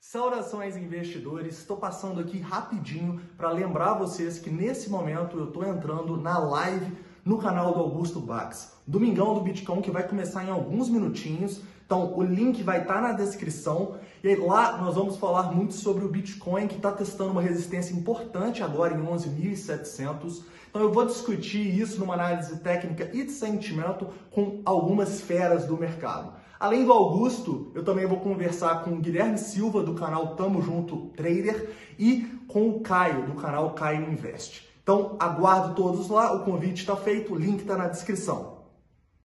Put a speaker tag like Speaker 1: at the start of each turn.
Speaker 1: Saudações investidores, estou passando aqui rapidinho para lembrar vocês que nesse momento eu estou entrando na live no canal do Augusto Bax, Domingão do Bitcoin que vai começar em alguns minutinhos. Então o link vai estar tá na descrição e lá nós vamos falar muito sobre o Bitcoin que está testando uma resistência importante agora em 11.700. Então eu vou discutir isso numa análise técnica e de sentimento com algumas feras do mercado. Além do Augusto, eu também vou conversar com o Guilherme Silva do canal Tamo Junto Trader e com o Caio do canal Caio Invest. Então aguardo todos lá, o convite está feito, o link está na descrição.